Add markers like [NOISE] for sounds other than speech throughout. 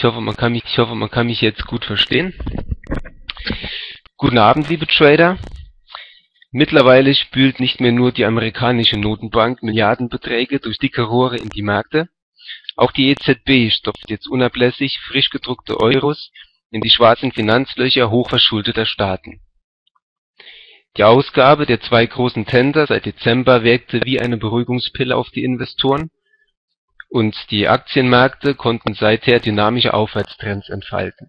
Ich hoffe, man kann mich, ich hoffe, man kann mich jetzt gut verstehen. Guten Abend, liebe Trader. Mittlerweile spült nicht mehr nur die amerikanische Notenbank Milliardenbeträge durch dicke Rohre in die Märkte. Auch die EZB stopft jetzt unablässig frisch gedruckte Euros in die schwarzen Finanzlöcher hochverschuldeter Staaten. Die Ausgabe der zwei großen Tender seit Dezember wirkte wie eine Beruhigungspille auf die Investoren und die Aktienmärkte konnten seither dynamische Aufwärtstrends entfalten.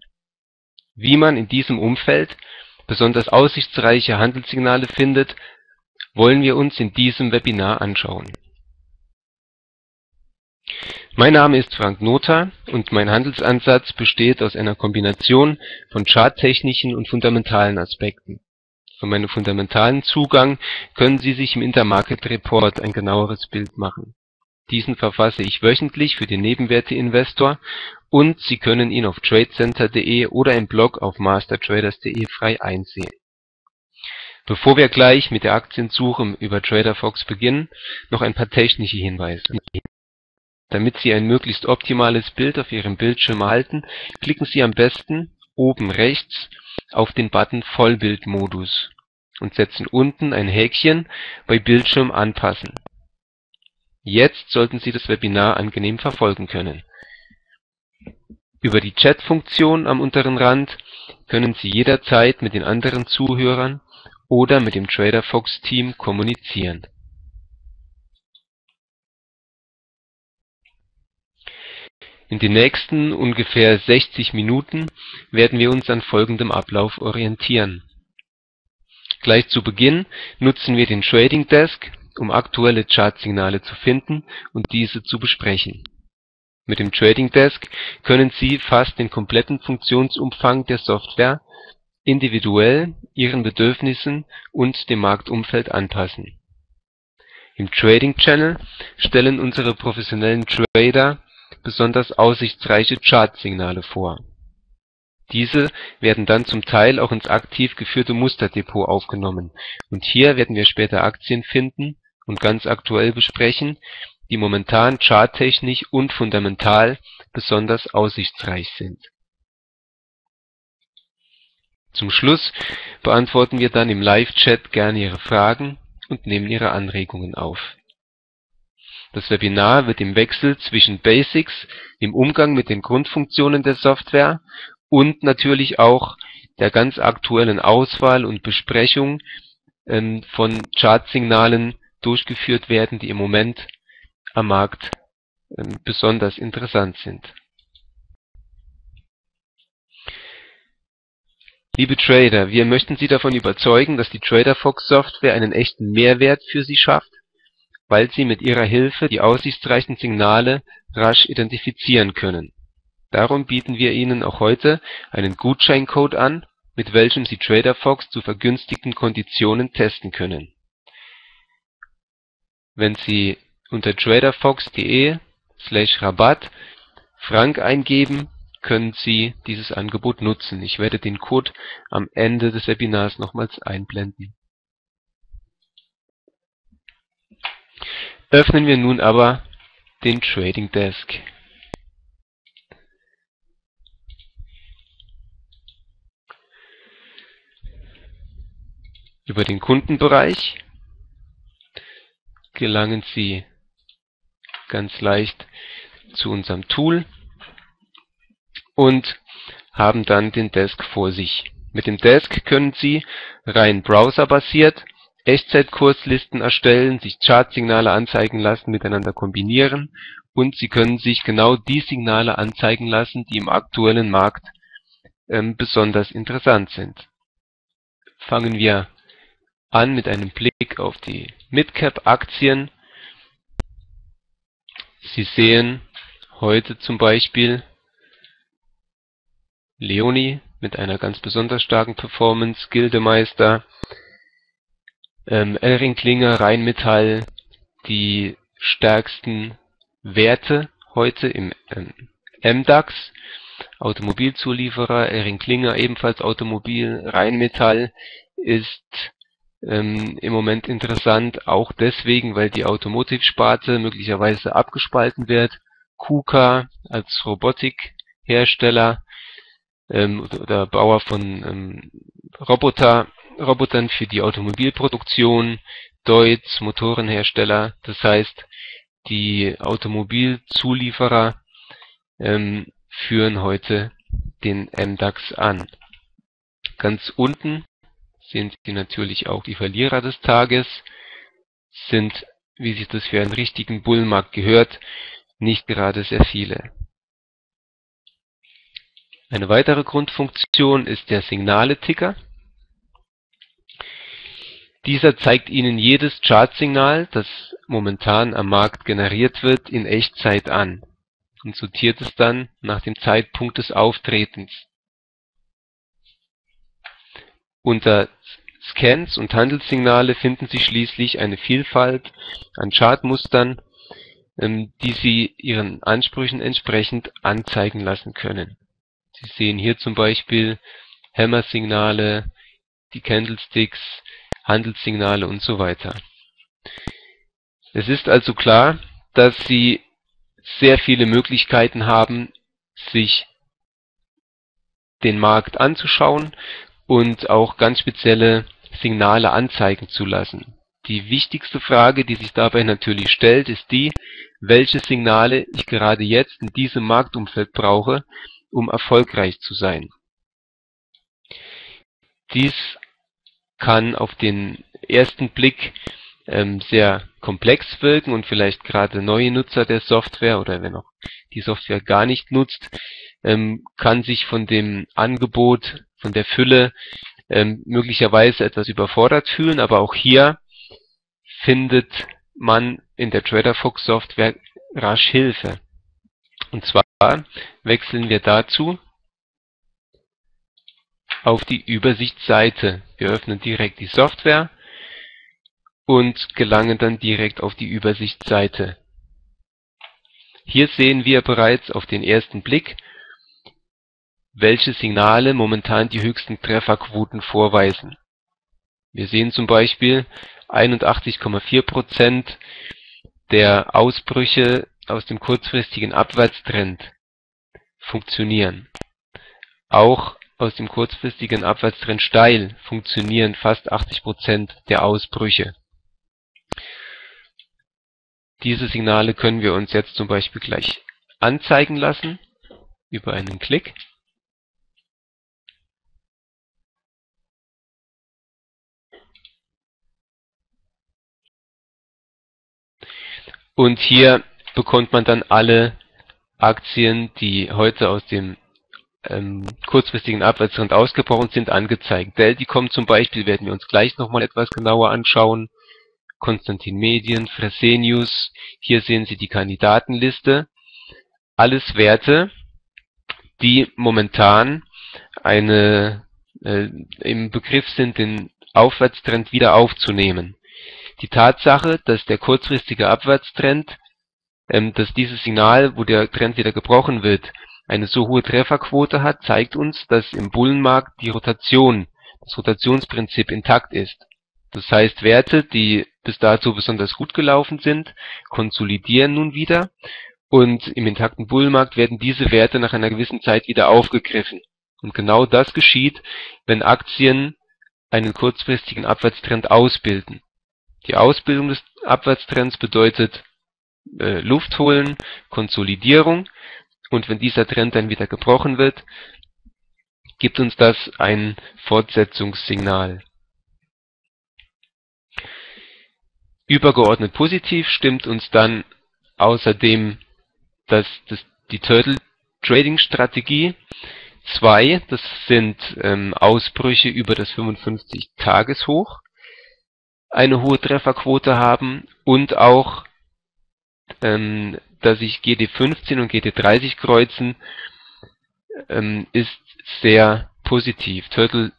Wie man in diesem Umfeld besonders aussichtsreiche Handelssignale findet, wollen wir uns in diesem Webinar anschauen. Mein Name ist Frank Notha und mein Handelsansatz besteht aus einer Kombination von charttechnischen und fundamentalen Aspekten von meinem fundamentalen Zugang können Sie sich im Intermarket Report ein genaueres Bild machen. Diesen verfasse ich wöchentlich für den Nebenwerte-Investor und Sie können ihn auf tradecenter.de oder im Blog auf mastertraders.de frei einsehen. Bevor wir gleich mit der Aktiensuche über TraderFox beginnen, noch ein paar technische Hinweise. Damit Sie ein möglichst optimales Bild auf Ihrem Bildschirm erhalten, klicken Sie am besten oben rechts auf den Button Vollbildmodus und setzen unten ein Häkchen bei Bildschirm anpassen. Jetzt sollten Sie das Webinar angenehm verfolgen können. Über die Chat-Funktion am unteren Rand können Sie jederzeit mit den anderen Zuhörern oder mit dem TraderFox-Team kommunizieren. In den nächsten ungefähr 60 Minuten werden wir uns an folgendem Ablauf orientieren. Gleich zu Beginn nutzen wir den Trading Desk, um aktuelle Chartsignale zu finden und diese zu besprechen. Mit dem Trading Desk können Sie fast den kompletten Funktionsumfang der Software individuell Ihren Bedürfnissen und dem Marktumfeld anpassen. Im Trading Channel stellen unsere professionellen Trader besonders aussichtsreiche Chartsignale vor. Diese werden dann zum Teil auch ins aktiv geführte Musterdepot aufgenommen und hier werden wir später Aktien finden und ganz aktuell besprechen, die momentan charttechnisch und fundamental besonders aussichtsreich sind. Zum Schluss beantworten wir dann im Live-Chat gerne Ihre Fragen und nehmen Ihre Anregungen auf das Webinar wird im Wechsel zwischen Basics, dem Umgang mit den Grundfunktionen der Software und natürlich auch der ganz aktuellen Auswahl und Besprechung ähm, von Chartsignalen durchgeführt werden, die im Moment am Markt ähm, besonders interessant sind. Liebe Trader, wir möchten Sie davon überzeugen, dass die TraderFox Software einen echten Mehrwert für Sie schafft weil sie mit ihrer Hilfe die aussichtsreichen Signale rasch identifizieren können. Darum bieten wir Ihnen auch heute einen Gutscheincode an, mit welchem Sie TraderFox zu vergünstigten Konditionen testen können. Wenn Sie unter traderfox.de slash Rabatt Frank eingeben, können Sie dieses Angebot nutzen. Ich werde den Code am Ende des Webinars nochmals einblenden Öffnen wir nun aber den Trading Desk. Über den Kundenbereich gelangen Sie ganz leicht zu unserem Tool und haben dann den Desk vor sich. Mit dem Desk können Sie rein browserbasiert Echtzeitkurslisten erstellen, sich Chartsignale anzeigen lassen, miteinander kombinieren und Sie können sich genau die Signale anzeigen lassen, die im aktuellen Markt ähm, besonders interessant sind. Fangen wir an mit einem Blick auf die Midcap-Aktien. Sie sehen heute zum Beispiel Leonie mit einer ganz besonders starken Performance, Gildemeister ähm, Elring-Klinger, Rheinmetall die stärksten Werte heute im ähm, MDAX. Automobilzulieferer, Elring-Klinger ebenfalls Automobil, Rheinmetall ist ähm, im Moment interessant, auch deswegen, weil die Automotive-Sparte möglicherweise abgespalten wird. KUKA als Robotik Hersteller ähm, oder Bauer von ähm, Roboter, Robotern für die Automobilproduktion, Deutz, Motorenhersteller. Das heißt, die Automobilzulieferer ähm, führen heute den MDAX an. Ganz unten sehen Sie natürlich auch die Verlierer des Tages, sind, wie sich das für einen richtigen Bullmarkt gehört, nicht gerade sehr viele. Eine weitere Grundfunktion ist der Signale-Ticker. Dieser zeigt Ihnen jedes Chartsignal, das momentan am Markt generiert wird, in Echtzeit an und sortiert es dann nach dem Zeitpunkt des Auftretens. Unter Scans und Handelssignale finden sich schließlich eine Vielfalt an Chartmustern, ähm, die Sie Ihren Ansprüchen entsprechend anzeigen lassen können. Sie sehen hier zum Beispiel Hammer-Signale, die Candlesticks, Handelssignale und so weiter. Es ist also klar, dass Sie sehr viele Möglichkeiten haben, sich den Markt anzuschauen und auch ganz spezielle Signale anzeigen zu lassen. Die wichtigste Frage, die sich dabei natürlich stellt, ist die, welche Signale ich gerade jetzt in diesem Marktumfeld brauche, um erfolgreich zu sein. Dies kann auf den ersten Blick ähm, sehr komplex wirken und vielleicht gerade neue Nutzer der Software oder wenn auch die Software gar nicht nutzt, ähm, kann sich von dem Angebot, von der Fülle ähm, möglicherweise etwas überfordert fühlen, aber auch hier findet man in der TraderFox Software rasch Hilfe. Und zwar wechseln wir dazu auf die Übersichtsseite. Wir öffnen direkt die Software und gelangen dann direkt auf die Übersichtsseite. Hier sehen wir bereits auf den ersten Blick, welche Signale momentan die höchsten Trefferquoten vorweisen. Wir sehen zum Beispiel 81,4% der Ausbrüche aus dem kurzfristigen Abwärtstrend funktionieren. Auch aus dem kurzfristigen Abwärtstrend steil funktionieren fast 80% der Ausbrüche. Diese Signale können wir uns jetzt zum Beispiel gleich anzeigen lassen über einen Klick. Und hier bekommt man dann alle Aktien, die heute aus dem ähm, kurzfristigen Abwärtstrend ausgebrochen sind, angezeigt. Kommen zum Beispiel, werden wir uns gleich nochmal etwas genauer anschauen. Konstantin Medien, Fresenius. Hier sehen Sie die Kandidatenliste. Alles Werte, die momentan eine, äh, im Begriff sind, den Aufwärtstrend wieder aufzunehmen. Die Tatsache, dass der kurzfristige Abwärtstrend, ähm, dass dieses Signal, wo der Trend wieder gebrochen wird, eine so hohe Trefferquote hat, zeigt uns, dass im Bullenmarkt die Rotation, das Rotationsprinzip intakt ist. Das heißt, Werte, die bis dato besonders gut gelaufen sind, konsolidieren nun wieder und im intakten Bullenmarkt werden diese Werte nach einer gewissen Zeit wieder aufgegriffen. Und genau das geschieht, wenn Aktien einen kurzfristigen Abwärtstrend ausbilden. Die Ausbildung des Abwärtstrends bedeutet äh, Luft holen, Konsolidierung und wenn dieser Trend dann wieder gebrochen wird, gibt uns das ein Fortsetzungssignal. Übergeordnet positiv stimmt uns dann außerdem dass das, die Turtle Trading Strategie 2, das sind ähm, Ausbrüche über das 55-Tageshoch, eine hohe Trefferquote haben und auch, ähm, dass sich GD15 und GD30 kreuzen, ähm, ist sehr positiv. Turtle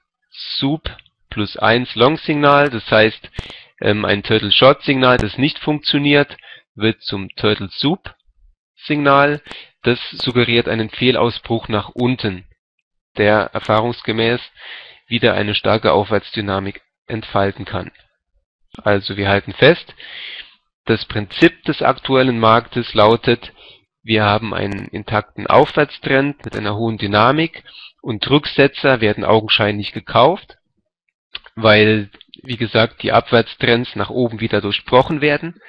Soup plus 1 Long Signal, das heißt, ähm, ein Turtle Short Signal, das nicht funktioniert, wird zum Turtle Soup Signal. Das suggeriert einen Fehlausbruch nach unten, der erfahrungsgemäß wieder eine starke Aufwärtsdynamik entfalten kann. Also wir halten fest, das Prinzip des aktuellen Marktes lautet, wir haben einen intakten Aufwärtstrend mit einer hohen Dynamik und Rücksetzer werden augenscheinlich gekauft, weil, wie gesagt, die Abwärtstrends nach oben wieder durchbrochen werden.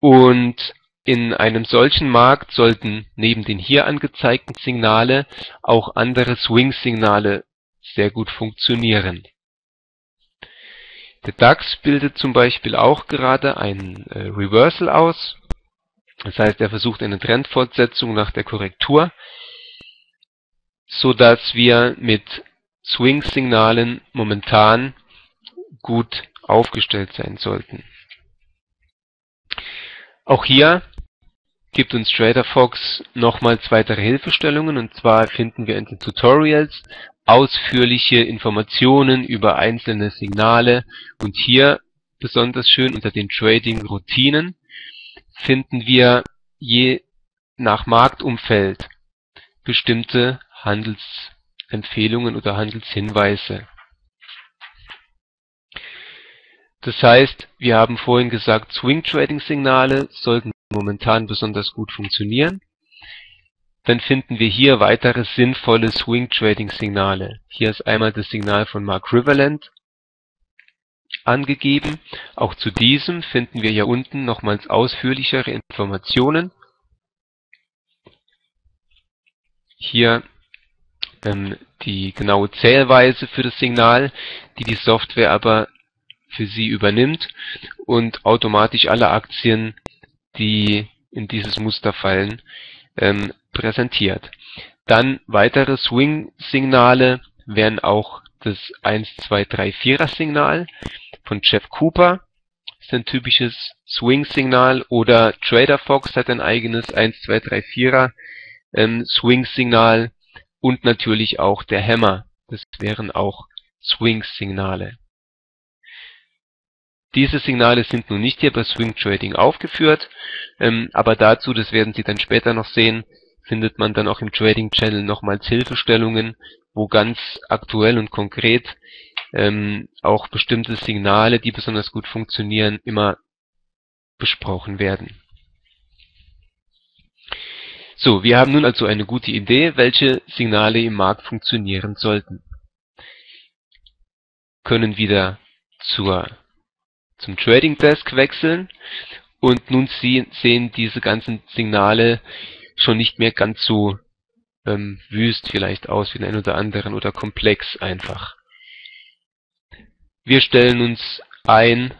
Und in einem solchen Markt sollten neben den hier angezeigten Signale auch andere Swing-Signale sehr gut funktionieren. Der DAX bildet zum Beispiel auch gerade ein äh, Reversal aus. Das heißt, er versucht eine Trendfortsetzung nach der Korrektur, so dass wir mit Swing-Signalen momentan gut aufgestellt sein sollten. Auch hier gibt uns TraderFox nochmals weitere Hilfestellungen und zwar finden wir in den Tutorials ausführliche Informationen über einzelne Signale und hier besonders schön unter den Trading-Routinen finden wir je nach Marktumfeld bestimmte Handelsempfehlungen oder Handelshinweise. Das heißt, wir haben vorhin gesagt, Swing Trading Signale sollten momentan besonders gut funktionieren. Dann finden wir hier weitere sinnvolle Swing Trading Signale. Hier ist einmal das Signal von Mark Riverland angegeben. Auch zu diesem finden wir hier unten nochmals ausführlichere Informationen. Hier ähm, die genaue Zählweise für das Signal, die die Software aber für Sie übernimmt und automatisch alle Aktien, die in dieses Muster fallen, ähm, präsentiert. Dann weitere Swing-Signale wären auch das 1, 2, 3, 4er Signal von Jeff Cooper. Ist ein typisches Swing-Signal oder Trader Fox hat ein eigenes 1, 2, 3, 4er ähm, und natürlich auch der Hammer. Das wären auch Swing-Signale. Diese Signale sind nun nicht hier bei Swing Trading aufgeführt, ähm, aber dazu, das werden Sie dann später noch sehen, findet man dann auch im Trading Channel nochmals Hilfestellungen, wo ganz aktuell und konkret ähm, auch bestimmte Signale, die besonders gut funktionieren, immer besprochen werden. So, wir haben nun also eine gute Idee, welche Signale im Markt funktionieren sollten. Können wieder zur zum Trading Desk wechseln und nun sehen diese ganzen Signale schon nicht mehr ganz so ähm, wüst vielleicht aus wie den einen oder anderen oder komplex einfach. Wir stellen uns ein,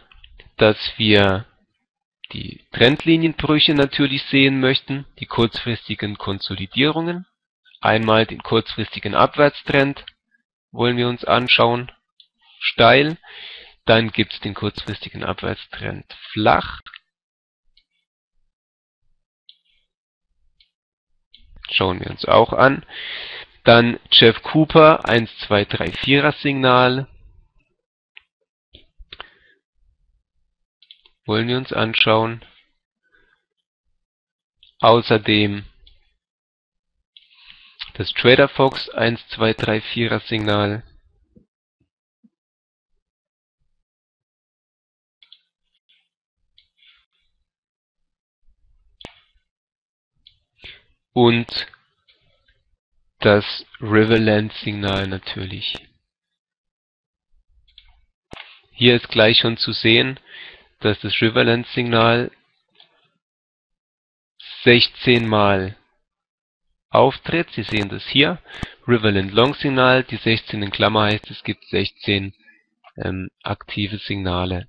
dass wir die Trendlinienbrüche natürlich sehen möchten, die kurzfristigen Konsolidierungen, einmal den kurzfristigen Abwärtstrend wollen wir uns anschauen, steil, dann gibt es den kurzfristigen Abwärtstrend flach. Schauen wir uns auch an. Dann Jeff Cooper 1, 2, 3, 4er Signal. Wollen wir uns anschauen. Außerdem das Trader Fox 1, 2, 3, 4er Signal. Und das Riverland-Signal natürlich. Hier ist gleich schon zu sehen, dass das Riverland-Signal 16 Mal auftritt. Sie sehen das hier. Riverland Long Signal, die 16 in Klammer heißt, es gibt 16 ähm, aktive Signale.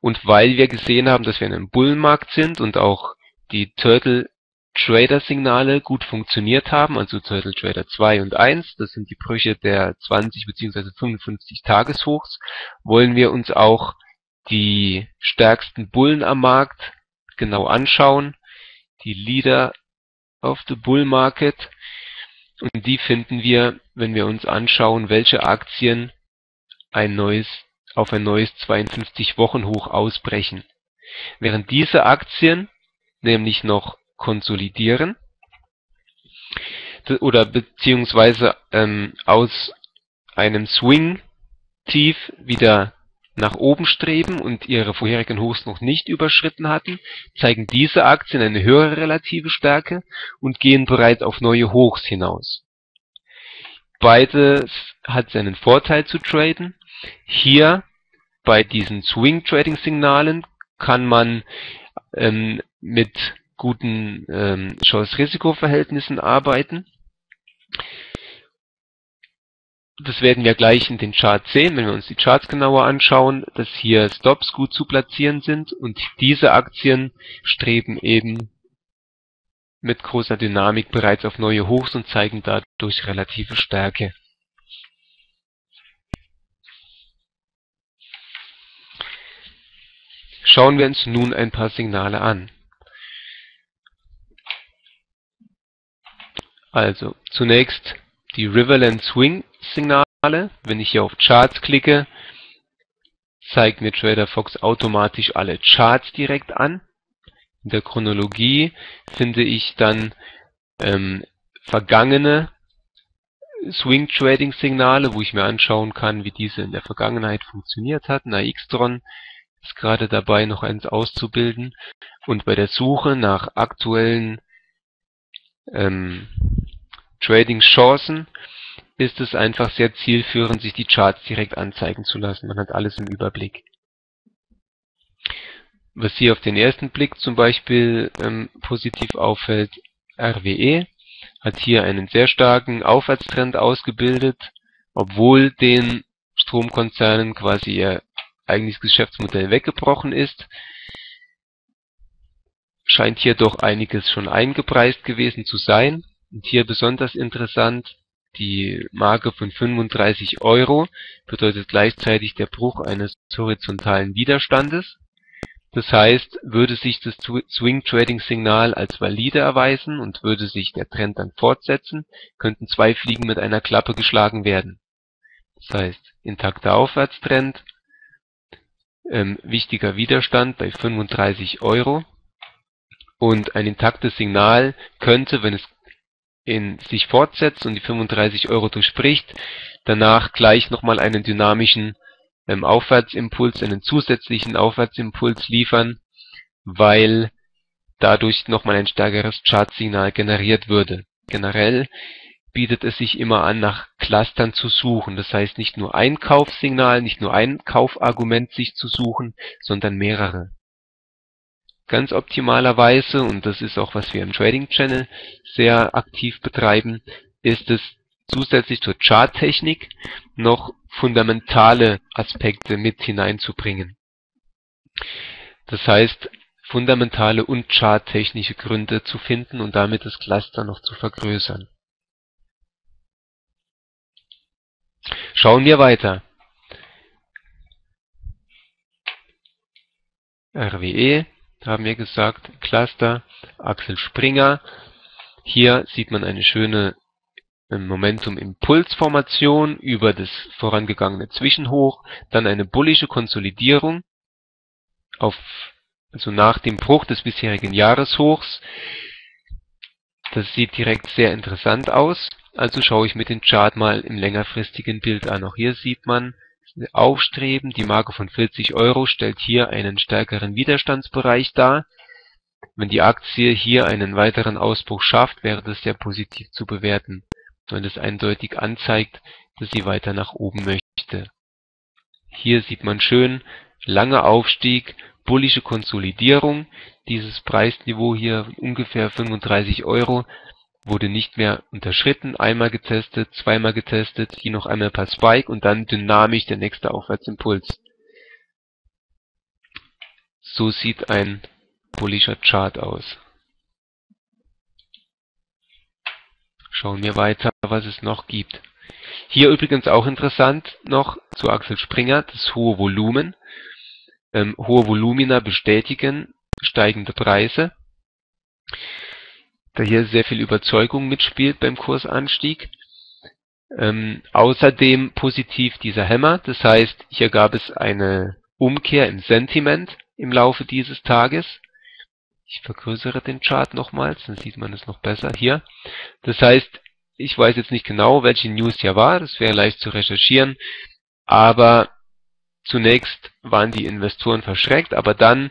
Und weil wir gesehen haben, dass wir in einem Bullenmarkt sind und auch die Turtle Trader-Signale gut funktioniert haben, also Turtle Trader 2 und 1, das sind die Brüche der 20 bzw. 55 Tageshochs, wollen wir uns auch die stärksten Bullen am Markt genau anschauen, die Leader of the Bull Market und die finden wir, wenn wir uns anschauen, welche Aktien ein neues, auf ein neues 52 Wochen Hoch ausbrechen. Während diese Aktien nämlich noch konsolidieren oder beziehungsweise ähm, aus einem Swing tief wieder nach oben streben und ihre vorherigen Hochs noch nicht überschritten hatten, zeigen diese Aktien eine höhere relative Stärke und gehen bereits auf neue Hochs hinaus. Beides hat seinen Vorteil zu traden. Hier bei diesen Swing Trading Signalen kann man ähm, mit guten ähm, Chance-Risiko-Verhältnissen arbeiten. Das werden wir gleich in den Charts sehen, wenn wir uns die Charts genauer anschauen, dass hier Stops gut zu platzieren sind und diese Aktien streben eben mit großer Dynamik bereits auf neue Hochs und zeigen dadurch relative Stärke. Schauen wir uns nun ein paar Signale an. Also zunächst die Riverland Swing Signale. Wenn ich hier auf Charts klicke, zeigt mir TraderFox automatisch alle Charts direkt an. In der Chronologie finde ich dann ähm, vergangene Swing Trading Signale, wo ich mir anschauen kann, wie diese in der Vergangenheit funktioniert hat. NAXTRON ist gerade dabei, noch eins auszubilden. Und bei der Suche nach aktuellen ähm, Trading-Chancen ist es einfach sehr zielführend, sich die Charts direkt anzeigen zu lassen. Man hat alles im Überblick. Was hier auf den ersten Blick zum Beispiel ähm, positiv auffällt, RWE hat hier einen sehr starken Aufwärtstrend ausgebildet, obwohl den Stromkonzernen quasi ihr eigentliches Geschäftsmodell weggebrochen ist. Scheint hier doch einiges schon eingepreist gewesen zu sein. Und hier besonders interessant, die Marke von 35 Euro bedeutet gleichzeitig der Bruch eines horizontalen Widerstandes. Das heißt, würde sich das Swing Trading Signal als valide erweisen und würde sich der Trend dann fortsetzen, könnten zwei Fliegen mit einer Klappe geschlagen werden. Das heißt, intakter Aufwärtstrend, ähm, wichtiger Widerstand bei 35 Euro und ein intaktes Signal könnte, wenn es in sich fortsetzt und die 35 Euro durchbricht, danach gleich nochmal einen dynamischen ähm, Aufwärtsimpuls, einen zusätzlichen Aufwärtsimpuls liefern, weil dadurch nochmal ein stärkeres Chartsignal generiert würde. Generell bietet es sich immer an, nach Clustern zu suchen. Das heißt nicht nur ein Kaufsignal, nicht nur ein Kaufargument sich zu suchen, sondern mehrere. Ganz optimalerweise, und das ist auch was wir im Trading Channel sehr aktiv betreiben, ist es zusätzlich zur Charttechnik noch fundamentale Aspekte mit hineinzubringen. Das heißt, fundamentale und charttechnische Gründe zu finden und damit das Cluster noch zu vergrößern. Schauen wir weiter. RWE haben wir gesagt, Cluster, Axel Springer. Hier sieht man eine schöne ähm, Momentum-Impulsformation über das vorangegangene Zwischenhoch, dann eine bullische Konsolidierung auf, also nach dem Bruch des bisherigen Jahreshochs. Das sieht direkt sehr interessant aus. Also schaue ich mir den Chart mal im längerfristigen Bild an. Auch hier sieht man Aufstreben. Die Marke von 40 Euro stellt hier einen stärkeren Widerstandsbereich dar. Wenn die Aktie hier einen weiteren Ausbruch schafft, wäre das sehr positiv zu bewerten, weil es eindeutig anzeigt, dass sie weiter nach oben möchte. Hier sieht man schön langer Aufstieg, bullische Konsolidierung. Dieses Preisniveau hier ungefähr 35 Euro wurde nicht mehr unterschritten, einmal getestet, zweimal getestet, hier noch einmal per Spike und dann dynamisch der nächste Aufwärtsimpuls. So sieht ein bullischer Chart aus. Schauen wir weiter, was es noch gibt. Hier übrigens auch interessant noch zu Axel Springer, das hohe Volumen. Ähm, hohe Volumina bestätigen steigende Preise da hier sehr viel Überzeugung mitspielt beim Kursanstieg. Ähm, außerdem positiv dieser Hämmer, das heißt, hier gab es eine Umkehr im Sentiment im Laufe dieses Tages. Ich vergrößere den Chart nochmals, dann sieht man es noch besser hier. Das heißt, ich weiß jetzt nicht genau, welche News hier war, das wäre leicht zu recherchieren, aber zunächst waren die Investoren verschreckt, aber dann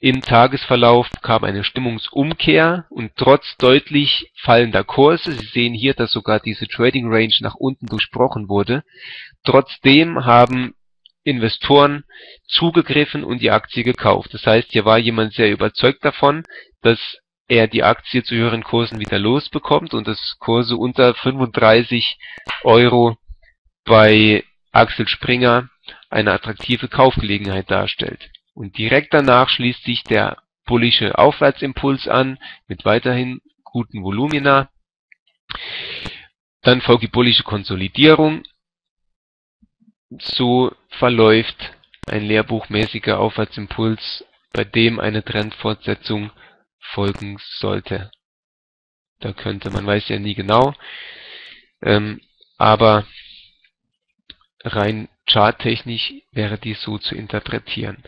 im Tagesverlauf kam eine Stimmungsumkehr und trotz deutlich fallender Kurse, Sie sehen hier, dass sogar diese Trading Range nach unten durchbrochen wurde, trotzdem haben Investoren zugegriffen und die Aktie gekauft. Das heißt, hier war jemand sehr überzeugt davon, dass er die Aktie zu höheren Kursen wieder losbekommt und dass Kurse unter 35 Euro bei Axel Springer eine attraktive Kaufgelegenheit darstellt. Und direkt danach schließt sich der bullische Aufwärtsimpuls an mit weiterhin guten Volumina. Dann folgt die bullische Konsolidierung. So verläuft ein lehrbuchmäßiger Aufwärtsimpuls, bei dem eine Trendfortsetzung folgen sollte. Da könnte, man weiß ja nie genau, ähm, aber rein charttechnisch wäre dies so zu interpretieren.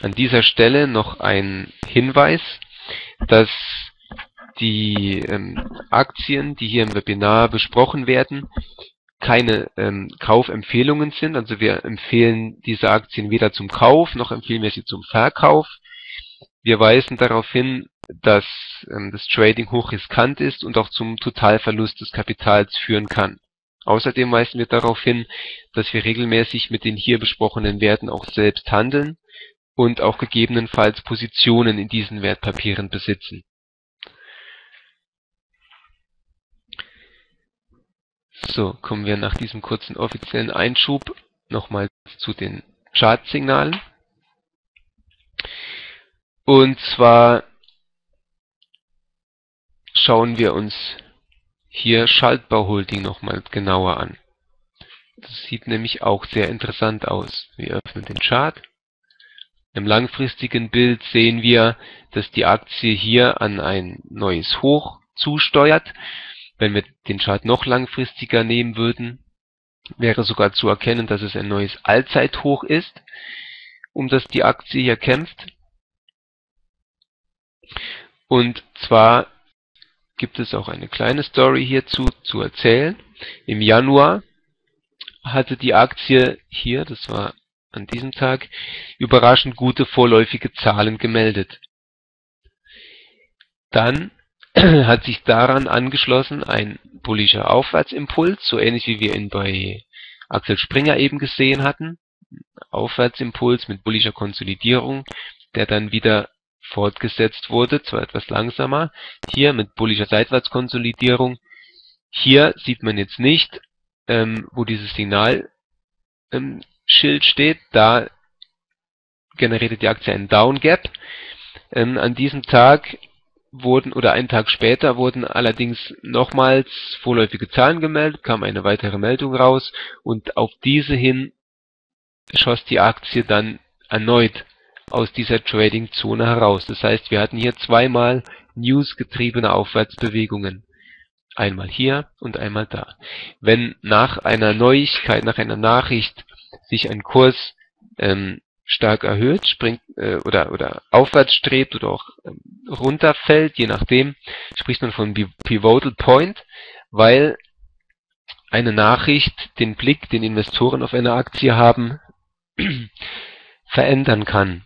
An dieser Stelle noch ein Hinweis, dass die ähm, Aktien, die hier im Webinar besprochen werden, keine ähm, Kaufempfehlungen sind. Also wir empfehlen diese Aktien weder zum Kauf noch empfehlen wir sie zum Verkauf. Wir weisen darauf hin, dass ähm, das Trading hochriskant ist und auch zum Totalverlust des Kapitals führen kann. Außerdem weisen wir darauf hin, dass wir regelmäßig mit den hier besprochenen Werten auch selbst handeln und auch gegebenenfalls Positionen in diesen Wertpapieren besitzen. So, kommen wir nach diesem kurzen offiziellen Einschub nochmal zu den Chartsignalen. Und zwar schauen wir uns hier Schaltbau Holding nochmal genauer an. Das sieht nämlich auch sehr interessant aus. Wir öffnen den Chart. Im langfristigen Bild sehen wir, dass die Aktie hier an ein neues Hoch zusteuert. Wenn wir den Chart noch langfristiger nehmen würden, wäre sogar zu erkennen, dass es ein neues Allzeithoch ist, um das die Aktie hier kämpft. Und zwar gibt es auch eine kleine Story hierzu zu erzählen. Im Januar hatte die Aktie hier, das war an diesem Tag, überraschend gute vorläufige Zahlen gemeldet. Dann [CLEARS THROAT] hat sich daran angeschlossen ein bullischer Aufwärtsimpuls, so ähnlich wie wir ihn bei Axel Springer eben gesehen hatten. Aufwärtsimpuls mit bullischer Konsolidierung, der dann wieder fortgesetzt wurde, zwar etwas langsamer, hier mit bullischer Seitwärtskonsolidierung. Hier sieht man jetzt nicht, ähm, wo dieses Signalschild ähm, steht, da generierte die Aktie einen Down Gap. Ähm, an diesem Tag wurden oder einen Tag später wurden allerdings nochmals vorläufige Zahlen gemeldet, kam eine weitere Meldung raus und auf diese hin schoss die Aktie dann erneut aus dieser Trading-Zone heraus. Das heißt, wir hatten hier zweimal News-getriebene Aufwärtsbewegungen. Einmal hier und einmal da. Wenn nach einer Neuigkeit, nach einer Nachricht sich ein Kurs ähm, stark erhöht, springt äh, oder oder aufwärts strebt oder auch ähm, runterfällt, je nachdem, spricht man von Pivotal Point, weil eine Nachricht den Blick, den Investoren auf eine Aktie haben, [CLEARS THROAT] verändern kann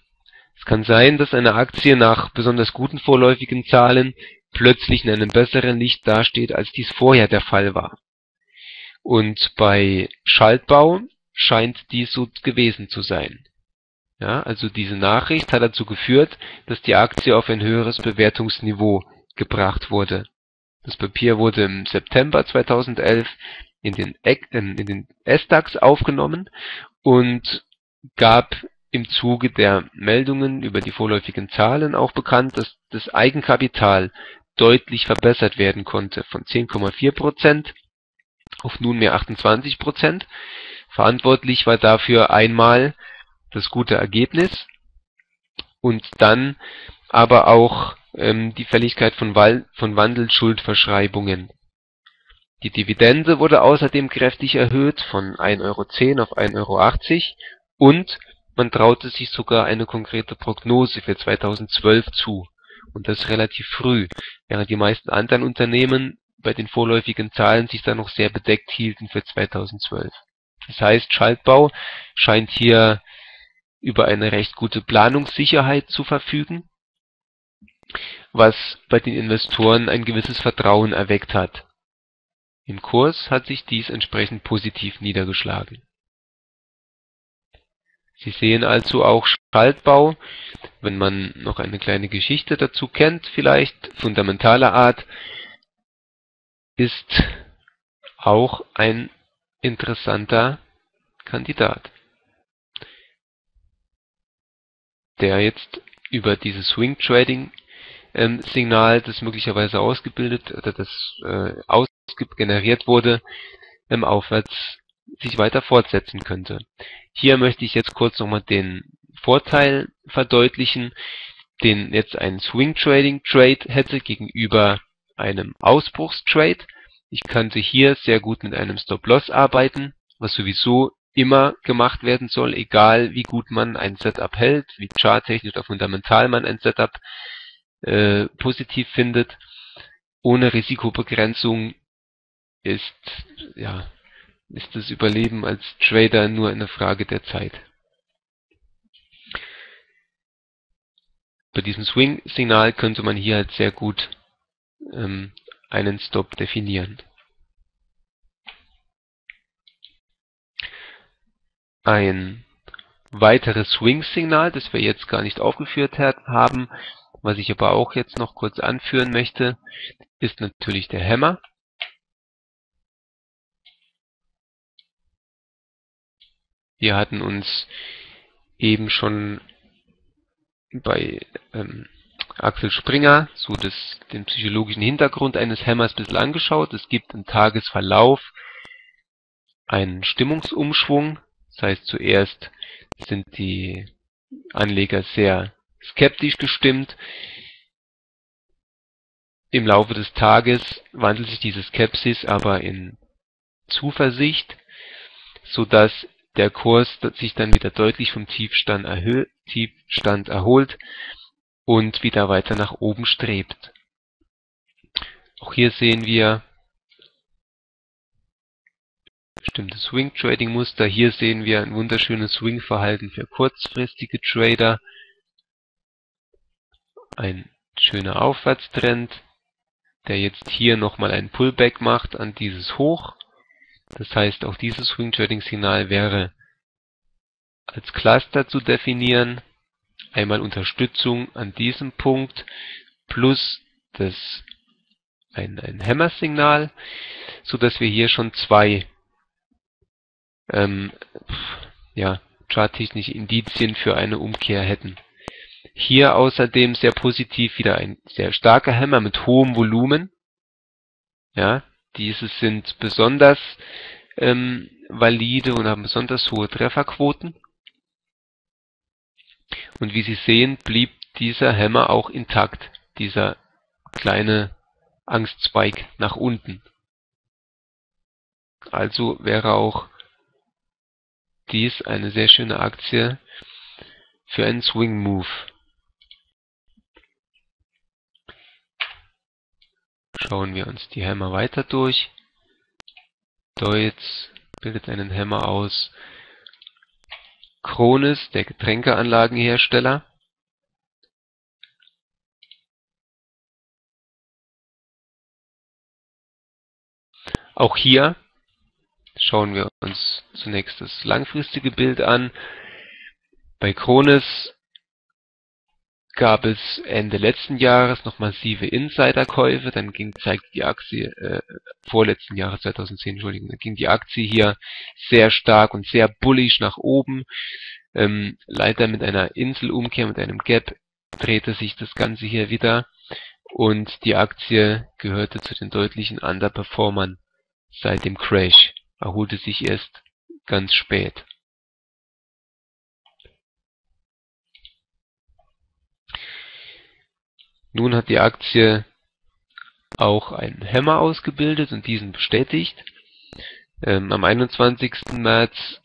kann sein, dass eine Aktie nach besonders guten vorläufigen Zahlen plötzlich in einem besseren Licht dasteht, als dies vorher der Fall war. Und bei Schaltbau scheint dies so gewesen zu sein. Ja, also diese Nachricht hat dazu geführt, dass die Aktie auf ein höheres Bewertungsniveau gebracht wurde. Das Papier wurde im September 2011 in den, in den SDAX aufgenommen und gab im Zuge der Meldungen über die vorläufigen Zahlen auch bekannt, dass das Eigenkapital deutlich verbessert werden konnte von 10,4 Prozent auf nunmehr 28 Prozent. Verantwortlich war dafür einmal das gute Ergebnis und dann aber auch ähm, die Fälligkeit von, Wal von Wandelschuldverschreibungen. Die Dividende wurde außerdem kräftig erhöht von 1,10 Euro auf 1,80 Euro und man traute sich sogar eine konkrete Prognose für 2012 zu, und das relativ früh, während die meisten anderen Unternehmen bei den vorläufigen Zahlen sich dann noch sehr bedeckt hielten für 2012. Das heißt, Schaltbau scheint hier über eine recht gute Planungssicherheit zu verfügen, was bei den Investoren ein gewisses Vertrauen erweckt hat. Im Kurs hat sich dies entsprechend positiv niedergeschlagen. Sie sehen also auch Schaltbau, wenn man noch eine kleine Geschichte dazu kennt, vielleicht fundamentaler Art, ist auch ein interessanter Kandidat, der jetzt über dieses Swing Trading ähm, Signal, das möglicherweise ausgebildet oder das äh, generiert wurde, ähm, aufwärts sich weiter fortsetzen könnte. Hier möchte ich jetzt kurz nochmal den Vorteil verdeutlichen, den jetzt ein Swing Trading Trade hätte gegenüber einem Ausbruchstrade. Ich könnte hier sehr gut mit einem Stop-Loss arbeiten, was sowieso immer gemacht werden soll, egal wie gut man ein Setup hält, wie charttechnisch oder fundamental man ein Setup äh, positiv findet. Ohne Risikobegrenzung ist ja ist das Überleben als Trader nur eine Frage der Zeit. Bei diesem Swing-Signal könnte man hier halt sehr gut ähm, einen Stop definieren. Ein weiteres Swing-Signal, das wir jetzt gar nicht aufgeführt haben, was ich aber auch jetzt noch kurz anführen möchte, ist natürlich der Hammer. Wir hatten uns eben schon bei ähm, Axel Springer so das, den psychologischen Hintergrund eines Hammers ein bisschen angeschaut. Es gibt im Tagesverlauf einen Stimmungsumschwung. Das heißt, zuerst sind die Anleger sehr skeptisch gestimmt. Im Laufe des Tages wandelt sich diese Skepsis aber in Zuversicht, so dass der Kurs sich dann wieder deutlich vom Tiefstand, Tiefstand erholt und wieder weiter nach oben strebt. Auch hier sehen wir bestimmte Swing Trading Muster. Hier sehen wir ein wunderschönes Swing Verhalten für kurzfristige Trader. Ein schöner Aufwärtstrend, der jetzt hier nochmal einen Pullback macht an dieses Hoch. Das heißt, auch dieses Swing Trading Signal wäre als Cluster zu definieren. Einmal Unterstützung an diesem Punkt plus das ein, ein Hammer-Signal, so dass wir hier schon zwei ähm, ja, charttechnische Indizien für eine Umkehr hätten. Hier außerdem sehr positiv wieder ein sehr starker Hammer mit hohem Volumen. Ja, diese sind besonders ähm, valide und haben besonders hohe Trefferquoten. Und wie Sie sehen, blieb dieser Hammer auch intakt, dieser kleine Angstzweig nach unten. Also wäre auch dies eine sehr schöne Aktie für einen Swing Move. Schauen wir uns die Hammer weiter durch. Deutz bildet einen Hammer aus. Kronis, der Getränkeanlagenhersteller. Auch hier schauen wir uns zunächst das langfristige Bild an. Bei Kronis gab es Ende letzten Jahres noch massive Insiderkäufe, dann ging, zeigt die Aktie, äh, vorletzten Jahres 2010, Entschuldigung, dann ging die Aktie hier sehr stark und sehr bullish nach oben. Ähm, leider mit einer Inselumkehr, mit einem Gap drehte sich das Ganze hier wieder und die Aktie gehörte zu den deutlichen Underperformern seit dem Crash, erholte sich erst ganz spät. Nun hat die Aktie auch einen Hammer ausgebildet und diesen bestätigt. Ähm, am 21. März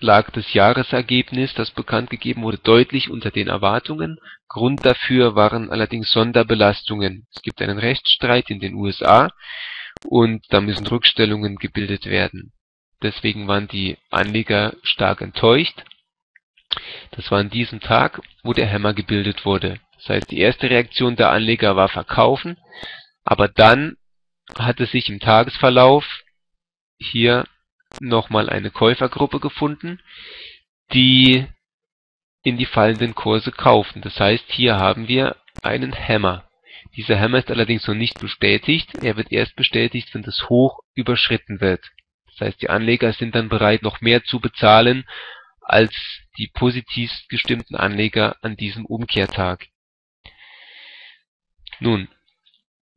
lag das Jahresergebnis, das bekannt gegeben wurde, deutlich unter den Erwartungen. Grund dafür waren allerdings Sonderbelastungen. Es gibt einen Rechtsstreit in den USA und da müssen Rückstellungen gebildet werden. deswegen waren die Anleger stark enttäuscht. Das war an diesem Tag, wo der Hammer gebildet wurde. Das heißt, die erste Reaktion der Anleger war Verkaufen, aber dann hatte sich im Tagesverlauf hier nochmal eine Käufergruppe gefunden, die in die fallenden Kurse kaufen. Das heißt, hier haben wir einen Hammer. Dieser Hammer ist allerdings noch nicht bestätigt. Er wird erst bestätigt, wenn das Hoch überschritten wird. Das heißt, die Anleger sind dann bereit, noch mehr zu bezahlen als die positivst gestimmten Anleger an diesem Umkehrtag. Nun,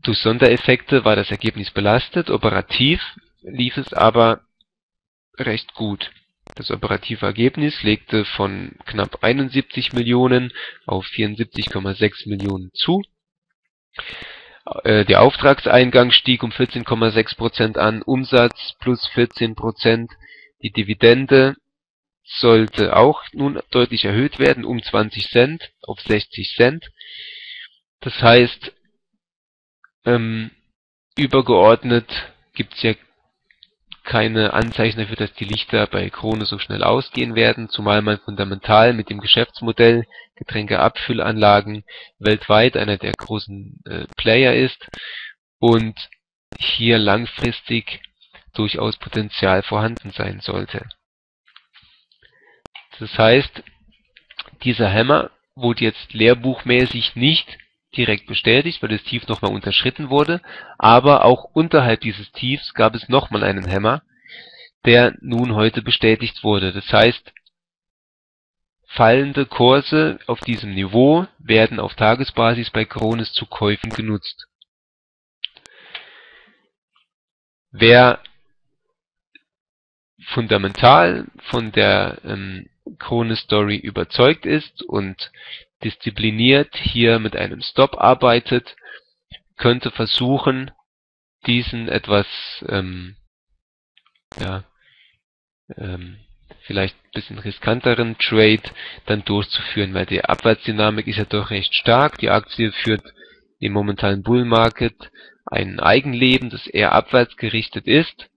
durch Sondereffekte war das Ergebnis belastet. Operativ lief es aber recht gut. Das operative Ergebnis legte von knapp 71 Millionen auf 74,6 Millionen zu. Äh, der Auftragseingang stieg um 14,6 Prozent an, Umsatz plus 14 Prozent. Die Dividende sollte auch nun deutlich erhöht werden, um 20 Cent auf 60 Cent. Das heißt, ähm, übergeordnet gibt es ja keine Anzeichen dafür, dass die Lichter bei Krone so schnell ausgehen werden, zumal man fundamental mit dem Geschäftsmodell Getränkeabfüllanlagen weltweit einer der großen äh, Player ist und hier langfristig durchaus Potenzial vorhanden sein sollte. Das heißt, dieser Hammer wurde jetzt lehrbuchmäßig nicht direkt bestätigt, weil das Tief nochmal unterschritten wurde, aber auch unterhalb dieses Tiefs gab es nochmal einen Hammer, der nun heute bestätigt wurde. Das heißt, fallende Kurse auf diesem Niveau werden auf Tagesbasis bei Kronis zu Käufen genutzt. Wer fundamental von der ähm, Krone-Story überzeugt ist und diszipliniert hier mit einem Stop arbeitet, könnte versuchen, diesen etwas ähm, ja, ähm, vielleicht ein bisschen riskanteren Trade dann durchzuführen, weil die Abwärtsdynamik ist ja doch recht stark. Die Aktie führt im momentanen Bull Market ein Eigenleben, das eher abwärts gerichtet ist.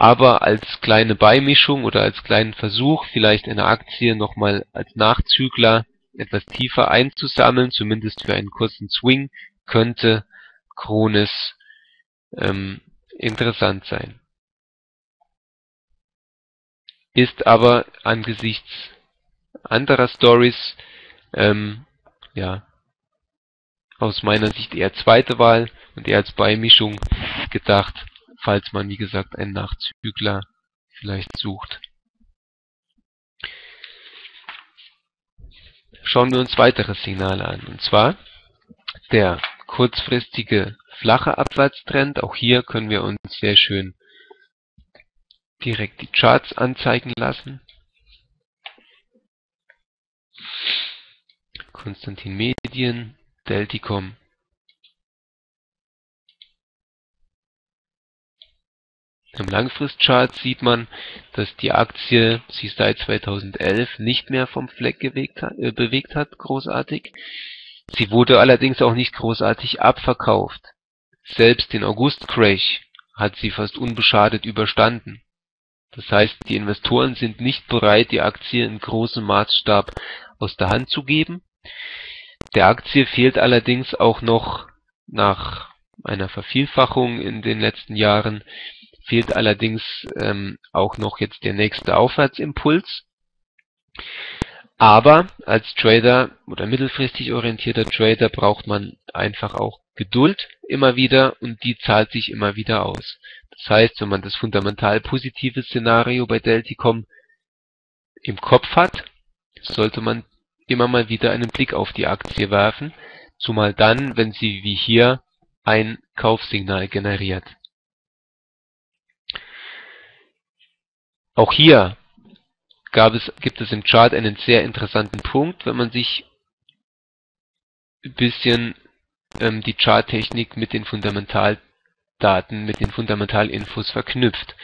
Aber als kleine Beimischung oder als kleinen Versuch, vielleicht eine Aktie nochmal als Nachzügler etwas tiefer einzusammeln, zumindest für einen kurzen Swing, könnte Kronis ähm, interessant sein. Ist aber angesichts anderer Stories ähm, ja aus meiner Sicht eher zweite Wahl und eher als Beimischung gedacht, falls man wie gesagt einen Nachzügler vielleicht sucht. Schauen wir uns weitere Signale an, und zwar der kurzfristige flache Abwärtstrend. Auch hier können wir uns sehr schön direkt die Charts anzeigen lassen. Konstantin Medien, Delticom. Im Langfristchart sieht man, dass die Aktie sich seit 2011 nicht mehr vom Fleck äh, bewegt hat, großartig. Sie wurde allerdings auch nicht großartig abverkauft. Selbst den August-Crash hat sie fast unbeschadet überstanden. Das heißt, die Investoren sind nicht bereit, die Aktie in großem Maßstab aus der Hand zu geben. Der Aktie fehlt allerdings auch noch nach einer Vervielfachung in den letzten Jahren, fehlt allerdings ähm, auch noch jetzt der nächste Aufwärtsimpuls. Aber als Trader oder mittelfristig orientierter Trader braucht man einfach auch Geduld immer wieder und die zahlt sich immer wieder aus. Das heißt, wenn man das fundamental positive Szenario bei Delticom im Kopf hat, sollte man immer mal wieder einen Blick auf die Aktie werfen, zumal dann, wenn sie wie hier ein Kaufsignal generiert. Auch hier gab es, gibt es im Chart einen sehr interessanten Punkt, wenn man sich ein bisschen ähm, die Charttechnik mit den Fundamental Daten mit den Fundamentalinfos verknüpft.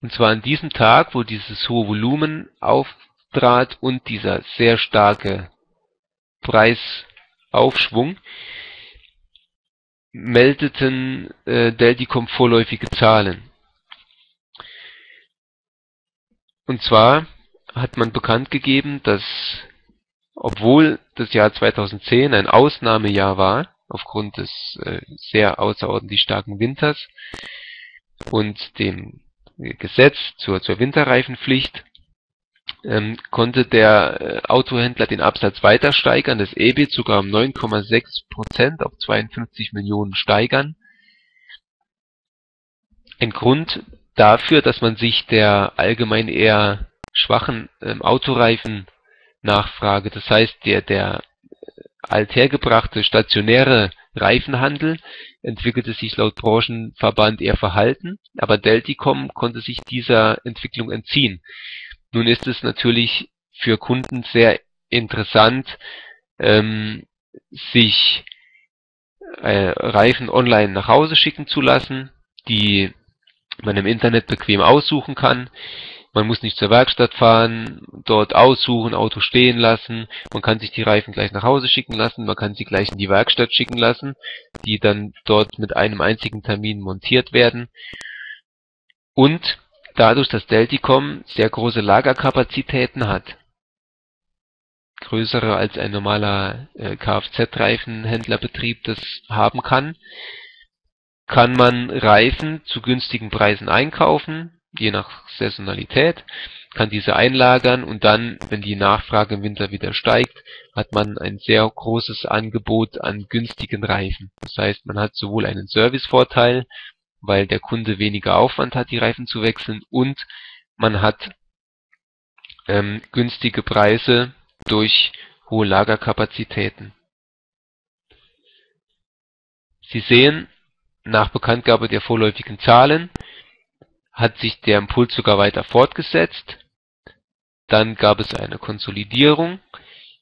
Und zwar an diesem Tag, wo dieses hohe Volumen auftrat und dieser sehr starke Preisaufschwung, meldeten äh, Delticom vorläufige Zahlen. Und zwar hat man bekannt gegeben, dass obwohl das Jahr 2010 ein Ausnahmejahr war, aufgrund des äh, sehr außerordentlich starken Winters und dem Gesetz zur, zur Winterreifenpflicht, ähm, konnte der äh, Autohändler den Absatz weiter steigern, das EBIT sogar um 9,6% auf 52 Millionen steigern. Ein Grund dafür, dass man sich der allgemein eher schwachen ähm, Autoreifen-Nachfrage, das heißt der, der althergebrachte stationäre Reifenhandel entwickelte sich laut Branchenverband eher verhalten, aber Delticom konnte sich dieser Entwicklung entziehen. Nun ist es natürlich für Kunden sehr interessant, ähm, sich äh, Reifen online nach Hause schicken zu lassen, die man im Internet bequem aussuchen kann. Man muss nicht zur Werkstatt fahren, dort aussuchen, Auto stehen lassen. Man kann sich die Reifen gleich nach Hause schicken lassen. Man kann sie gleich in die Werkstatt schicken lassen, die dann dort mit einem einzigen Termin montiert werden. Und dadurch, dass Delticom sehr große Lagerkapazitäten hat, größere als ein normaler äh, Kfz-Reifenhändlerbetrieb das haben kann, kann man Reifen zu günstigen Preisen einkaufen, je nach Saisonalität, kann diese einlagern und dann, wenn die Nachfrage im Winter wieder steigt, hat man ein sehr großes Angebot an günstigen Reifen. Das heißt, man hat sowohl einen Servicevorteil, weil der Kunde weniger Aufwand hat, die Reifen zu wechseln und man hat ähm, günstige Preise durch hohe Lagerkapazitäten. Sie sehen, nach Bekanntgabe der vorläufigen Zahlen hat sich der Impuls sogar weiter fortgesetzt. Dann gab es eine Konsolidierung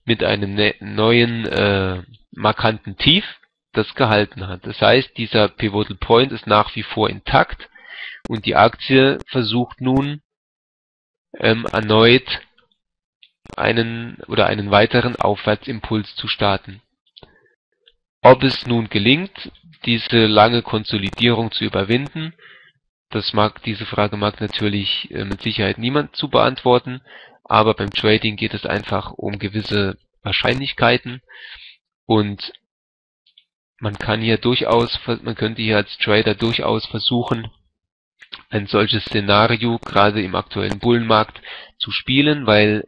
mit einem ne neuen äh, markanten Tief, das gehalten hat. Das heißt, dieser Pivotal Point ist nach wie vor intakt und die Aktie versucht nun ähm, erneut einen oder einen weiteren Aufwärtsimpuls zu starten. Ob es nun gelingt, diese lange Konsolidierung zu überwinden, das mag, diese Frage mag natürlich äh, mit Sicherheit niemand zu beantworten, aber beim Trading geht es einfach um gewisse Wahrscheinlichkeiten und man kann hier durchaus, man könnte hier als Trader durchaus versuchen, ein solches Szenario gerade im aktuellen Bullenmarkt zu spielen, weil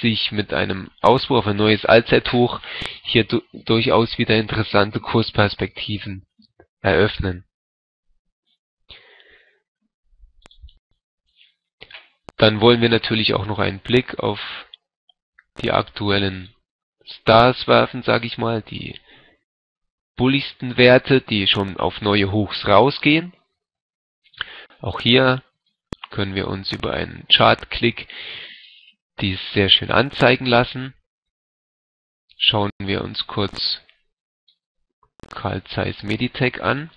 sich mit einem Ausbruch auf ein neues Allzeithoch hier du durchaus wieder interessante Kursperspektiven eröffnen. Dann wollen wir natürlich auch noch einen Blick auf die aktuellen Stars werfen, sage ich mal, die bulligsten Werte, die schon auf neue Hochs rausgehen. Auch hier können wir uns über einen Chart-Klick dies sehr schön anzeigen lassen. Schauen wir uns kurz Carl Zeiss Meditech an.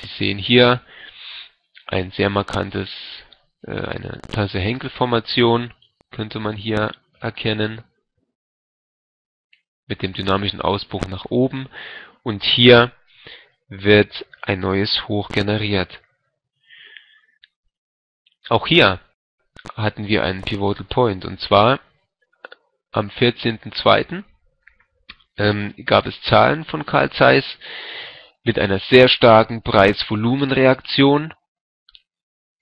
Sie sehen hier ein sehr markantes, äh, eine Tasse-Henkel-Formation könnte man hier erkennen mit dem dynamischen Ausbruch nach oben und hier wird ein neues Hoch generiert. Auch hier hatten wir einen Pivotal Point und zwar am 14.02. Ähm, gab es Zahlen von Carl Zeiss mit einer sehr starken Preis-Volumen-Reaktion,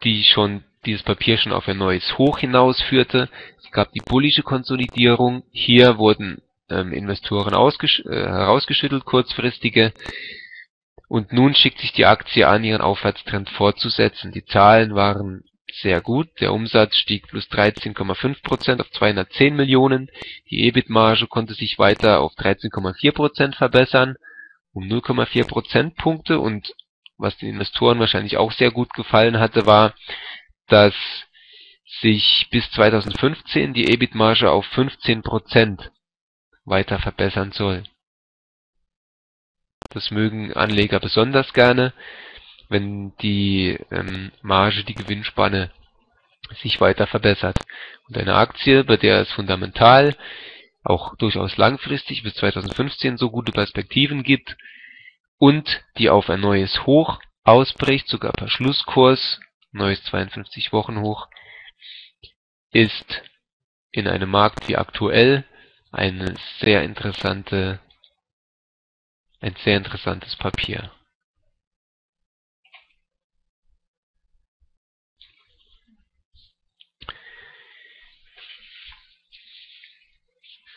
die schon dieses Papier schon auf ein neues Hoch hinausführte. Es gab die bullische Konsolidierung. Hier wurden ähm, Investoren äh, herausgeschüttelt, kurzfristige. Und nun schickt sich die Aktie an, ihren Aufwärtstrend fortzusetzen. Die Zahlen waren sehr gut. Der Umsatz stieg plus 13,5% auf 210 Millionen. Die EBIT-Marge konnte sich weiter auf 13,4% verbessern, um 0,4 Prozentpunkte. Und was den Investoren wahrscheinlich auch sehr gut gefallen hatte, war, dass sich bis 2015 die EBIT-Marge auf 15% weiter verbessern soll. Das mögen Anleger besonders gerne, wenn die ähm, Marge, die Gewinnspanne sich weiter verbessert. Und eine Aktie, bei der es fundamental auch durchaus langfristig bis 2015 so gute Perspektiven gibt und die auf ein neues Hoch ausbricht, sogar per Schlusskurs, neues 52 Wochen Hoch, ist in einem Markt wie aktuell eine sehr interessante, ein sehr interessantes Papier.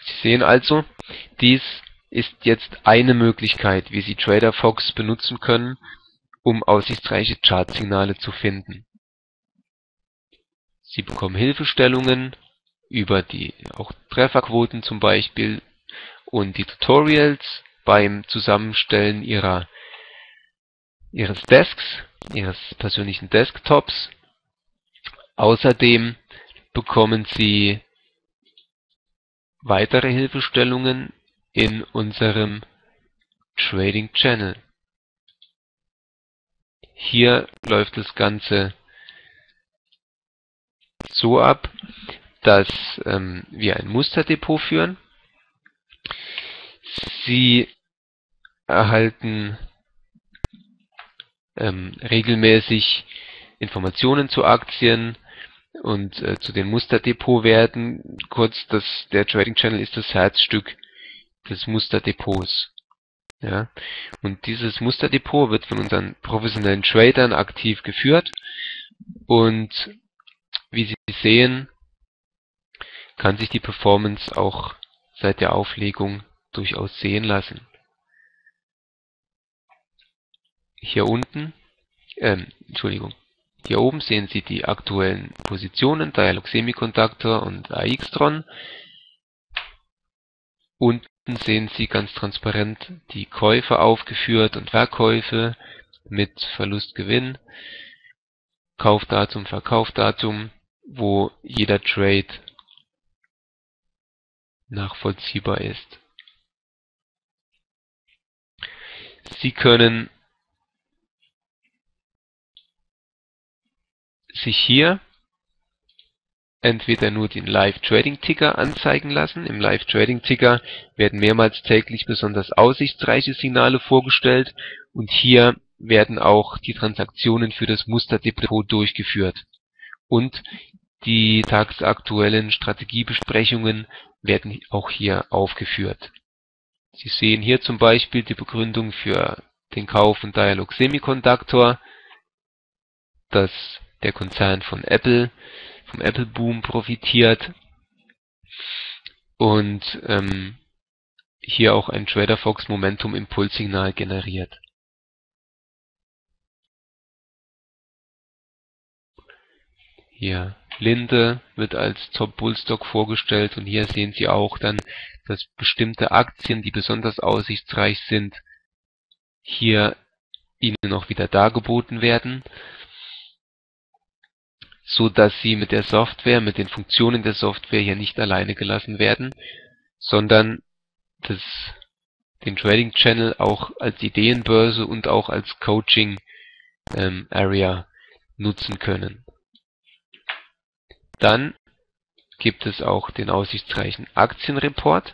Sie sehen also, dies ist jetzt eine Möglichkeit, wie Sie TraderFox benutzen können, um aussichtsreiche Chartsignale zu finden. Sie bekommen Hilfestellungen über die auch Trefferquoten zum Beispiel und die Tutorials beim Zusammenstellen ihrer ihres Desks, ihres persönlichen Desktops. Außerdem bekommen Sie weitere Hilfestellungen in unserem Trading Channel. Hier läuft das Ganze so ab, dass ähm, wir ein Musterdepot führen. Sie erhalten ähm, regelmäßig Informationen zu Aktien und äh, zu den Musterdepotwerten. Kurz, das, der Trading Channel ist das Herzstück des Musterdepots. Ja, und dieses Musterdepot wird von unseren professionellen Tradern aktiv geführt und wie Sie sehen, kann sich die Performance auch seit der Auflegung durchaus sehen lassen. Hier unten, ähm, Entschuldigung, hier oben sehen Sie die aktuellen Positionen, Dialog Semiconductor und AXtron. Unten sehen Sie ganz transparent die Käufe aufgeführt und Verkäufe mit Verlust-Gewinn, Kaufdatum, Verkaufdatum, wo jeder Trade nachvollziehbar ist. Sie können sich hier entweder nur den Live-Trading-Ticker anzeigen lassen. Im Live-Trading-Ticker werden mehrmals täglich besonders aussichtsreiche Signale vorgestellt und hier werden auch die Transaktionen für das Musterdepot durchgeführt. Und die tagesaktuellen Strategiebesprechungen werden auch hier aufgeführt. Sie sehen hier zum Beispiel die Begründung für den Kauf von Dialog Semiconductor, dass der Konzern von Apple, vom Apple Boom profitiert und ähm, hier auch ein TraderFox Momentum Impulssignal generiert. Hier Linde wird als Top-Bullstock vorgestellt und hier sehen Sie auch dann, dass bestimmte Aktien, die besonders aussichtsreich sind, hier Ihnen auch wieder dargeboten werden, so dass Sie mit der Software, mit den Funktionen der Software hier nicht alleine gelassen werden, sondern das, den Trading Channel auch als Ideenbörse und auch als Coaching ähm, Area nutzen können. Dann gibt es auch den aussichtsreichen Aktienreport.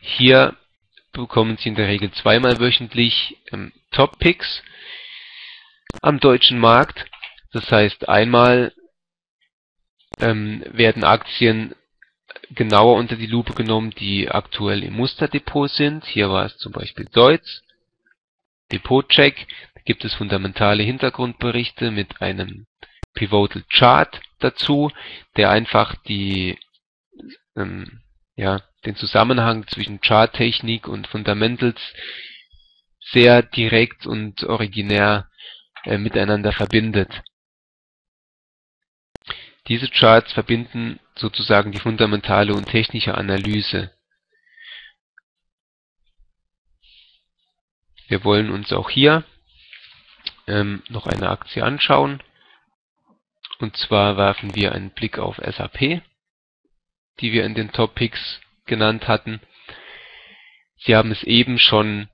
Hier bekommen Sie in der Regel zweimal wöchentlich ähm, Top-Picks am deutschen Markt. Das heißt, einmal ähm, werden Aktien genauer unter die Lupe genommen, die aktuell im Musterdepot sind. Hier war es zum Beispiel Deutz. Depot-Check gibt es fundamentale Hintergrundberichte mit einem Pivotal Chart dazu, der einfach die, ähm, ja, den Zusammenhang zwischen Charttechnik und Fundamentals sehr direkt und originär äh, miteinander verbindet. Diese Charts verbinden sozusagen die fundamentale und technische Analyse. Wir wollen uns auch hier ähm, noch eine Aktie anschauen. Und zwar werfen wir einen Blick auf SAP, die wir in den Top Picks genannt hatten. Sie haben es eben schon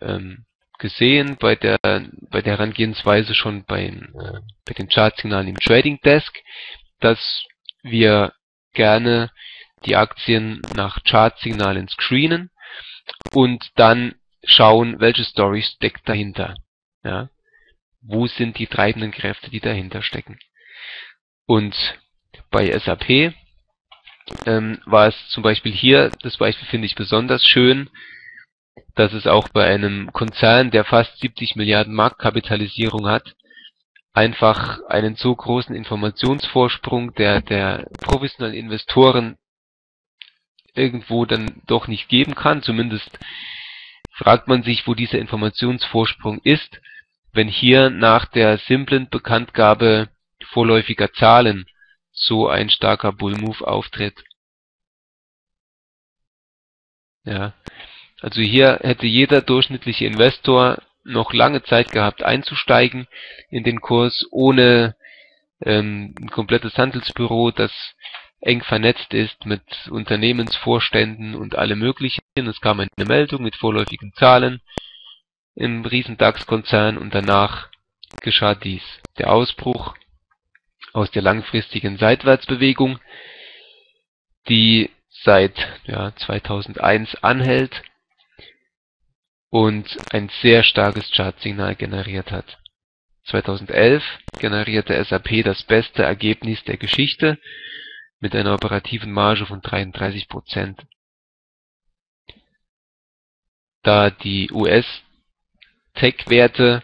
ähm, gesehen bei der bei der Herangehensweise schon bei, äh, bei den Chartsignalen im Trading Desk, dass wir gerne die Aktien nach Chartsignalen screenen und dann schauen, welche Story steckt dahinter. Ja? Wo sind die treibenden Kräfte, die dahinter stecken? Und bei SAP ähm, war es zum Beispiel hier, das Beispiel finde ich besonders schön, dass es auch bei einem Konzern, der fast 70 Milliarden Marktkapitalisierung hat, einfach einen so großen Informationsvorsprung der, der professionellen Investoren irgendwo dann doch nicht geben kann. Zumindest fragt man sich, wo dieser Informationsvorsprung ist, wenn hier nach der simplen Bekanntgabe vorläufiger Zahlen so ein starker Bullmove auftritt. Ja, also hier hätte jeder durchschnittliche Investor noch lange Zeit gehabt einzusteigen in den Kurs, ohne ähm, ein komplettes Handelsbüro, das eng vernetzt ist mit Unternehmensvorständen und allem möglichen. Es kam eine Meldung mit vorläufigen Zahlen im riesen DAX-Konzern und danach geschah dies. Der Ausbruch aus der langfristigen Seitwärtsbewegung, die seit ja, 2001 anhält und ein sehr starkes Chartsignal generiert hat. 2011 generierte SAP das beste Ergebnis der Geschichte mit einer operativen Marge von 33 Prozent. Da die US-Tech-Werte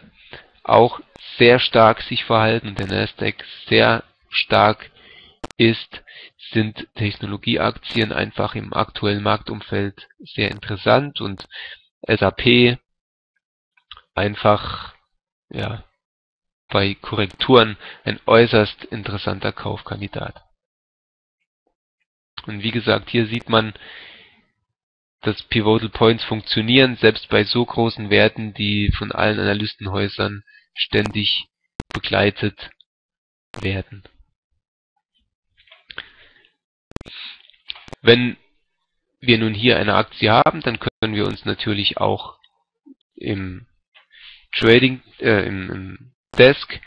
auch sehr stark sich verhalten und der Nasdaq sehr stark ist, sind Technologieaktien einfach im aktuellen Marktumfeld sehr interessant und SAP einfach ja bei Korrekturen ein äußerst interessanter Kaufkandidat. Und wie gesagt, hier sieht man, dass Pivotal Points funktionieren, selbst bei so großen Werten, die von allen Analystenhäusern ständig begleitet werden. Wenn wir nun hier eine Aktie haben, dann können wir uns natürlich auch im Trading, äh, im, im Desk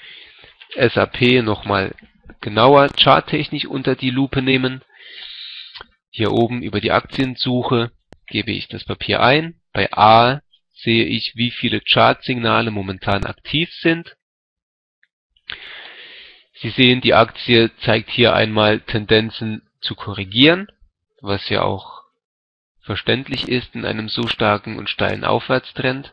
SAP nochmal genauer charttechnisch unter die Lupe nehmen. Hier oben über die Aktiensuche gebe ich das Papier ein. Bei A sehe ich, wie viele Chartsignale momentan aktiv sind. Sie sehen, die Aktie zeigt hier einmal Tendenzen zu korrigieren, was ja auch verständlich ist in einem so starken und steilen Aufwärtstrend.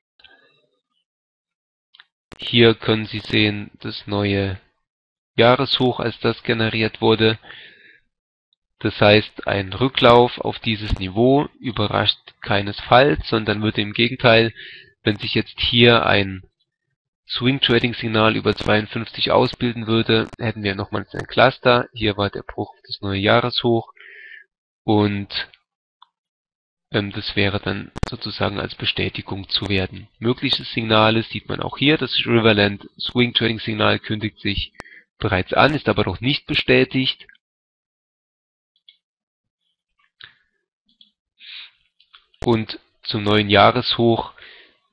Hier können Sie sehen das neue Jahreshoch, als das generiert wurde. Das heißt, ein Rücklauf auf dieses Niveau überrascht keinesfalls, sondern würde im Gegenteil, wenn sich jetzt hier ein Swing Trading Signal über 52 ausbilden würde, hätten wir nochmals ein Cluster. Hier war der Bruch des neue Jahreshoch und ähm, das wäre dann sozusagen als Bestätigung zu werden. Mögliche Signale sieht man auch hier. Das Riverland Swing Trading Signal kündigt sich bereits an, ist aber noch nicht bestätigt. Und zum neuen Jahreshoch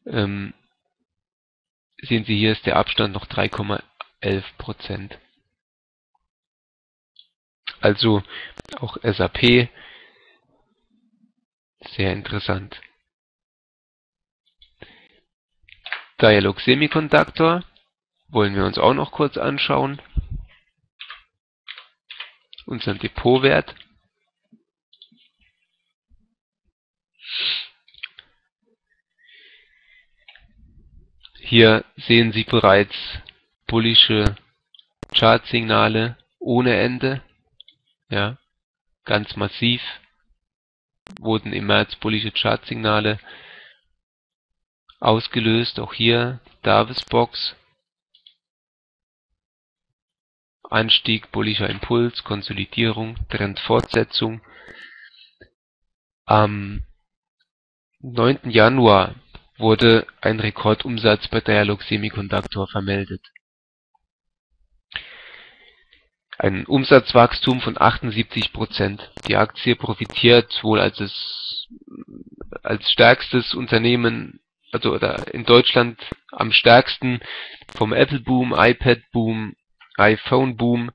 ähm, sehen Sie hier ist der Abstand noch 3,11 Prozent. Also auch SAP sehr interessant. Dialog Semiconductor wollen wir uns auch noch kurz anschauen. Unseren Depotwert. Hier sehen Sie bereits bullische Chartsignale ohne Ende. Ja, ganz massiv wurden im März bullische Chartsignale ausgelöst. Auch hier Davis-Box. Anstieg, bullischer Impuls, Konsolidierung, Trendfortsetzung. Am 9. Januar wurde ein Rekordumsatz bei Dialog Semiconductor vermeldet ein Umsatzwachstum von 78 Prozent. Die Aktie profitiert wohl als es als stärkstes Unternehmen, also oder in Deutschland am stärksten vom Apple Boom, iPad Boom, iPhone Boom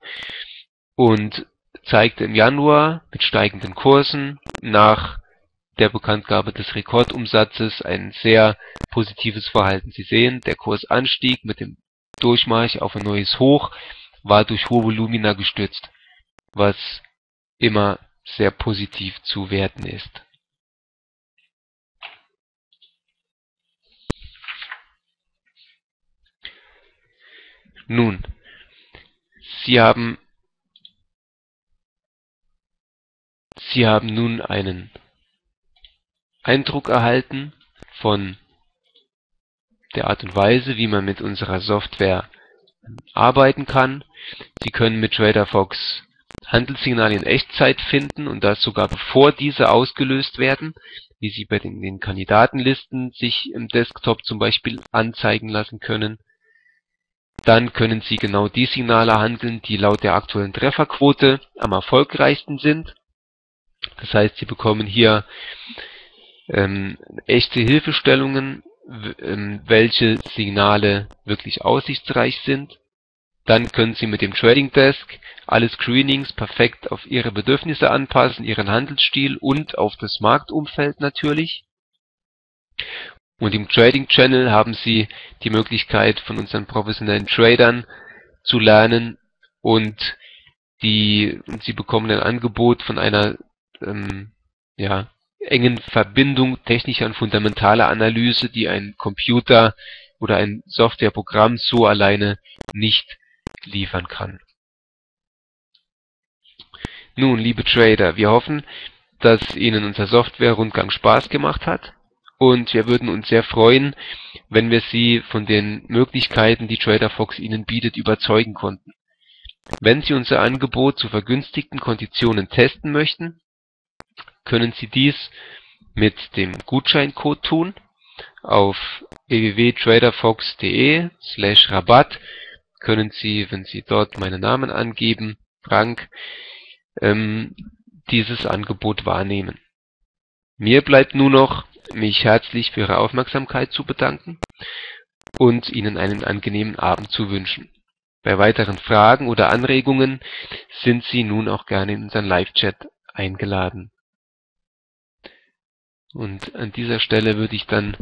und zeigte im Januar mit steigenden Kursen nach der Bekanntgabe des Rekordumsatzes ein sehr positives Verhalten. Sie sehen, der Kursanstieg mit dem Durchmarsch auf ein neues Hoch war durch hohe Volumina gestützt, was immer sehr positiv zu werten ist. Nun, Sie haben Sie haben nun einen Eindruck erhalten von der Art und Weise, wie man mit unserer Software arbeiten kann. Sie können mit TraderFox Handelssignale in Echtzeit finden und das sogar bevor diese ausgelöst werden, wie Sie bei den, den Kandidatenlisten sich im Desktop zum Beispiel anzeigen lassen können. Dann können Sie genau die Signale handeln, die laut der aktuellen Trefferquote am erfolgreichsten sind. Das heißt, Sie bekommen hier ähm, echte Hilfestellungen, ähm, welche Signale wirklich aussichtsreich sind. Dann können Sie mit dem Trading Desk alle Screenings perfekt auf Ihre Bedürfnisse anpassen, Ihren Handelsstil und auf das Marktumfeld natürlich. Und im Trading Channel haben Sie die Möglichkeit von unseren professionellen Tradern zu lernen und die und Sie bekommen ein Angebot von einer ähm, ja, engen Verbindung technischer und fundamentaler Analyse, die ein Computer oder ein Softwareprogramm so alleine nicht liefern kann. Nun, liebe Trader, wir hoffen, dass Ihnen unser Software-Rundgang Spaß gemacht hat und wir würden uns sehr freuen, wenn wir Sie von den Möglichkeiten, die TraderFox Ihnen bietet, überzeugen konnten. Wenn Sie unser Angebot zu vergünstigten Konditionen testen möchten, können Sie dies mit dem Gutscheincode tun. Auf www.traderfox.de slash Rabatt können Sie, wenn Sie dort meinen Namen angeben, Frank, ähm, dieses Angebot wahrnehmen. Mir bleibt nur noch, mich herzlich für Ihre Aufmerksamkeit zu bedanken und Ihnen einen angenehmen Abend zu wünschen. Bei weiteren Fragen oder Anregungen sind Sie nun auch gerne in unseren Live-Chat eingeladen. Und an dieser Stelle würde ich dann